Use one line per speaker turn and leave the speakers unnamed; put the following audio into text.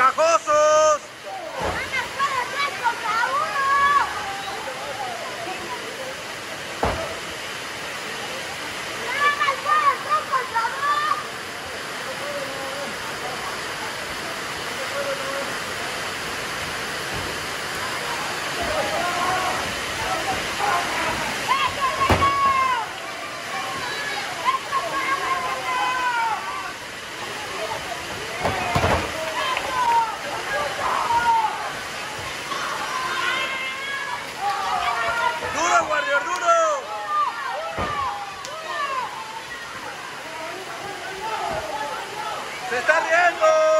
¡Pegajoso! ¡Se está riendo!